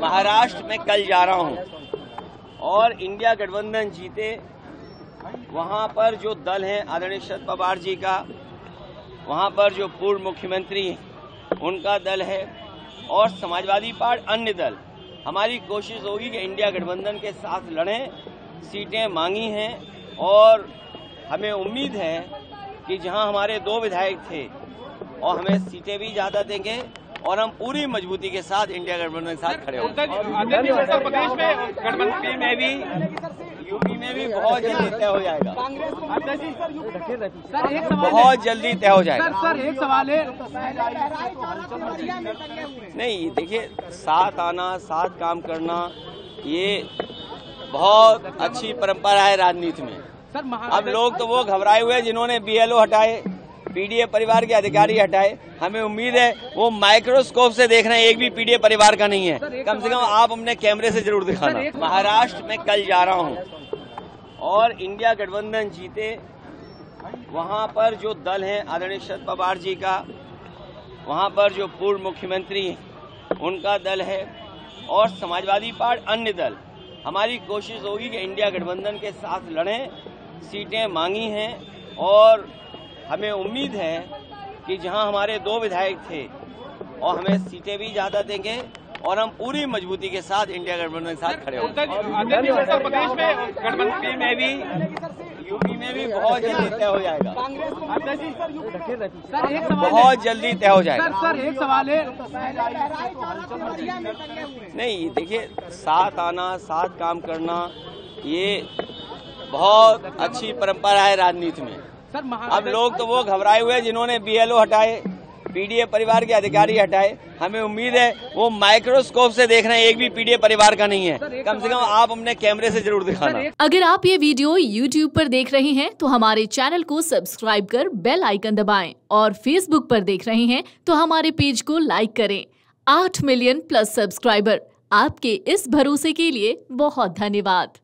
महाराष्ट्र में कल जा रहा हूँ। और इंडिया गठबंधन जीते, वहाँ पर जो दल है, आदरणीय शरद पवार जी का, वहाँ पर जो पूर्व मुख्यमंत्री उनका दल है। और समाजवादी पार्टी अन्य दल, हमारी कोशिश होगी कि इंडिया गठबंधन के साथ लड़ें, सीटें मांगी हैं। और हमें उम्मीद है कि जहाँ हमारे दो विधायक थे, और हमें सीटें भी ज़्यादा देंगे और हम पूरी मजबूती के साथ इंडिया गठबंधन के साथ खड़े होंगे आदित्य उत्तर प्रदेश में गठबंधन यूपी में भी यूपी में भी बहुत जल्दी तय हो जाएगा। सर एक सवाल बहुत जल्दी तय हो जाएगा। सर एक सवाल है। नहीं देखिए साथ आना साथ काम करना ये बहुत अच्छी परंपरा है राजनीति में। सर अब लोग तो वो घबराए हुए हैं जिन्होंने बीएलओ हटाए। पीडीए परिवार के अधिकारी हटाए। हमें उम्मीद है वो माइक्रोस्कोप से देख रहे हैं एक भी पीडीए परिवार का नहीं है। कम से कम आप अपने कैमरे से ज़रूर दिखाना। महाराष्ट्र में कल जा रहा हूँ और इंडिया गठबंधन जीते वहाँ पर जो दल है आदरणीय शरद पवार जी का वहाँ पर जो पूर्व मुख्यमंत्री उनका दल है और समाजवादी पार्टी अन्य दल। हमारी कोशिश होगी कि इंडिया गठबंधन के साथ लड़ें सीटें मांगी हैं और हमें उम्मीद है कि जहाँ हमारे दो विधायक थे और हमें सीटें भी ज़्यादा देंगे और हम पूरी मजबूती के साथ इंडिया गठबंधन के साथ खड़े होंगे। उत्तर प्रदेश में गठबंधन यूपी में भी यूपी में भी बहुत जल्दी तय हो जाएगा। सर एक सवाल बहुत जल्दी तय हो जाएगा। सर एक सवाल है। नहीं देखिए साथ आना साथ काम करना ये बहुत अच्छी परंपरा है राजनीति में। सर अब लोग तो वो घबराए हुए हैं जिन्होंने बीएलओ हटाए पीडीए परिवार के अधिकारी हटाए। हमें उम्मीद है वो माइक्रोस्कोप से देख रहे हैं एक भी पीडीए परिवार का नहीं है। कम से कम आप अपने कैमरे से ज़रूर दिखाना। अगर आप ये वीडियो YouTube पर देख रहे हैं तो हमारे चैनल को सब्सक्राइब कर बेल आइकन दबाएँ और Facebook पर देख रहे हैं तो हमारे पेज को लाइक करें। आठ मिलियन प्लस सब्सक्राइबर आपके इस भरोसे के लिए बहुत धन्यवाद।